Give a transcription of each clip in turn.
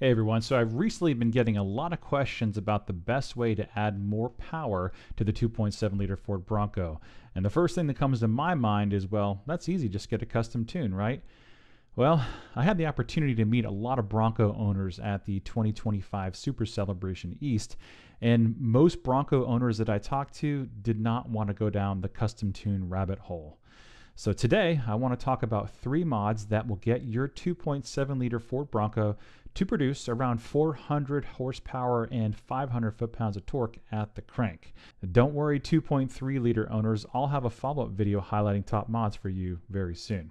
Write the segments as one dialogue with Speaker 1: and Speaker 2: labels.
Speaker 1: Hey everyone, so I've recently been getting a lot of questions about the best way to add more power to the 2.7 liter Ford Bronco. And the first thing that comes to my mind is, well, that's easy, just get a custom tune, right? Well, I had the opportunity to meet a lot of Bronco owners at the 2025 Super Celebration East, and most Bronco owners that I talked to did not want to go down the custom tune rabbit hole. So today I want to talk about three mods that will get your 2.7 liter Ford Bronco to produce around 400 horsepower and 500 foot-pounds of torque at the crank. Don't worry 2.3 liter owners, I'll have a follow-up video highlighting top mods for you very soon.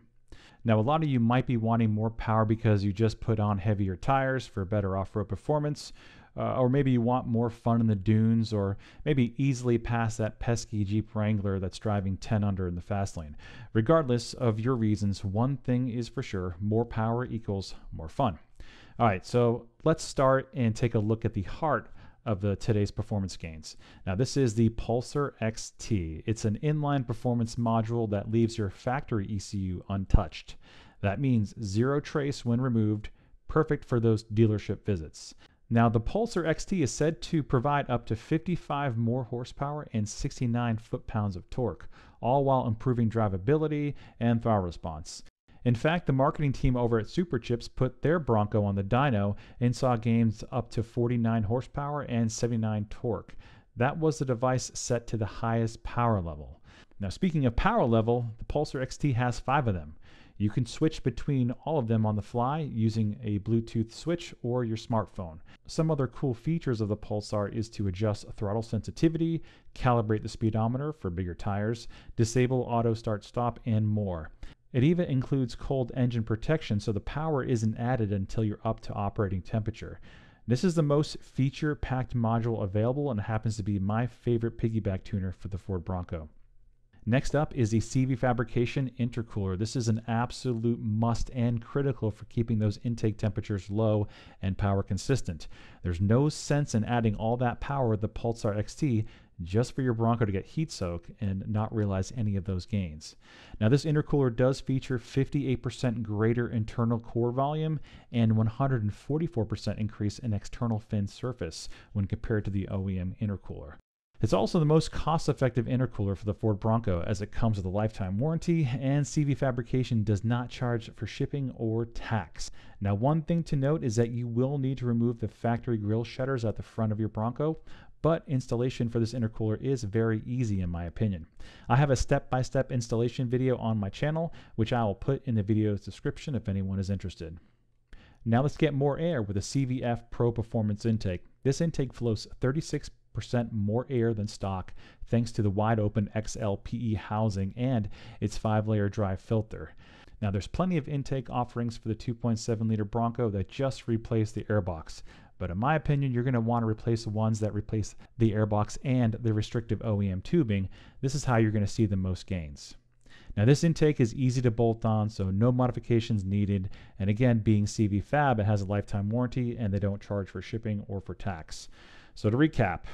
Speaker 1: Now, a lot of you might be wanting more power because you just put on heavier tires for better off-road performance, uh, or maybe you want more fun in the dunes, or maybe easily pass that pesky Jeep Wrangler that's driving 10 under in the fast lane. Regardless of your reasons, one thing is for sure more power equals more fun. All right, so let's start and take a look at the heart of the today's performance gains. Now this is the Pulsar XT. It's an inline performance module that leaves your factory ECU untouched. That means zero trace when removed, perfect for those dealership visits. Now, the Pulsar XT is said to provide up to 55 more horsepower and 69 foot-pounds of torque, all while improving drivability and throttle response. In fact, the marketing team over at Superchips put their Bronco on the dyno and saw gains up to 49 horsepower and 79 torque. That was the device set to the highest power level. Now, speaking of power level, the Pulsar XT has five of them. You can switch between all of them on the fly using a Bluetooth switch or your smartphone. Some other cool features of the Pulsar is to adjust throttle sensitivity, calibrate the speedometer for bigger tires, disable auto start stop, and more. It even includes cold engine protection so the power isn't added until you're up to operating temperature. This is the most feature packed module available and happens to be my favorite piggyback tuner for the Ford Bronco. Next up is the CV Fabrication intercooler. This is an absolute must and critical for keeping those intake temperatures low and power consistent. There's no sense in adding all that power with the Pulsar XT just for your Bronco to get heat soak and not realize any of those gains. Now this intercooler does feature 58% greater internal core volume and 144% increase in external fin surface when compared to the OEM intercooler. It's also the most cost-effective intercooler for the Ford Bronco as it comes with a lifetime warranty and CV Fabrication does not charge for shipping or tax. Now one thing to note is that you will need to remove the factory grille shutters at the front of your Bronco, but installation for this intercooler is very easy in my opinion. I have a step-by-step -step installation video on my channel, which I will put in the video's description if anyone is interested. Now let's get more air with a CVF Pro Performance intake. This intake flows 36 percent more air than stock thanks to the wide open XLPE housing and its five layer dry filter. Now there's plenty of intake offerings for the 2.7 liter Bronco that just replace the airbox. But in my opinion, you're going to want to replace the ones that replace the airbox and the restrictive OEM tubing. This is how you're going to see the most gains. Now this intake is easy to bolt on, so no modifications needed. And again, being CV Fab, it has a lifetime warranty and they don't charge for shipping or for tax. So to recap,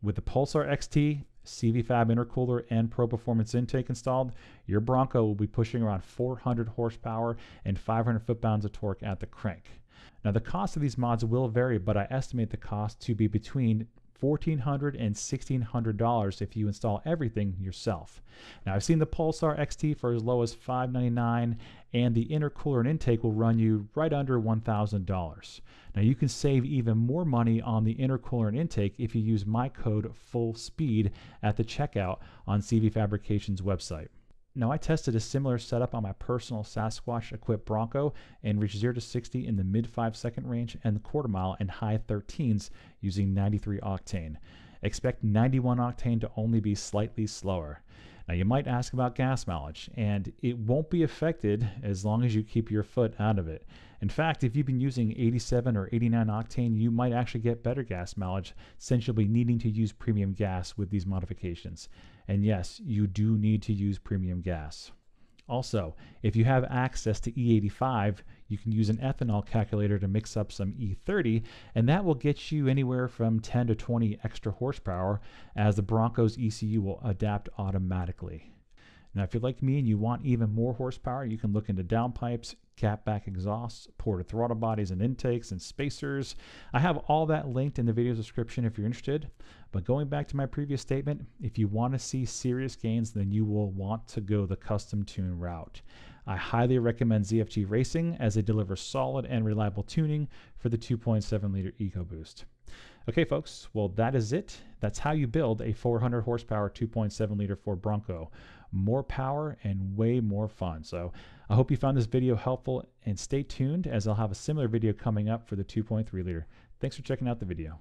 Speaker 1: with the Pulsar XT, CV Fab intercooler, and Pro Performance intake installed, your Bronco will be pushing around 400 horsepower and 500 foot-pounds of torque at the crank. Now the cost of these mods will vary, but I estimate the cost to be between $1,400 and $1,600 if you install everything yourself. Now I've seen the Pulsar XT for as low as 599 and the intercooler and intake will run you right under $1,000. Now you can save even more money on the intercooler and intake if you use my code FULLSPEED at the checkout on CV Fabrication's website. Now I tested a similar setup on my personal Sasquatch equipped Bronco and reached 0 to 60 in the mid 5 second range and the quarter mile and high 13s using 93 octane. Expect 91 octane to only be slightly slower. Now you might ask about gas mileage, and it won't be affected as long as you keep your foot out of it. In fact, if you've been using 87 or 89 octane, you might actually get better gas mileage since you'll be needing to use premium gas with these modifications. And yes, you do need to use premium gas. Also, if you have access to E85, you can use an ethanol calculator to mix up some E30, and that will get you anywhere from 10 to 20 extra horsepower as the Bronco's ECU will adapt automatically. Now, if you're like me and you want even more horsepower, you can look into downpipes, catback exhausts, ported throttle bodies and intakes, and spacers. I have all that linked in the video description if you're interested. But going back to my previous statement, if you want to see serious gains, then you will want to go the custom tune route. I highly recommend ZFG Racing as they deliver solid and reliable tuning for the 2.7 liter EcoBoost. Okay, folks, well, that is it. That's how you build a 400 horsepower 2.7 liter Ford Bronco. More power and way more fun. So I hope you found this video helpful and stay tuned as I'll have a similar video coming up for the 2.3 liter. Thanks for checking out the video.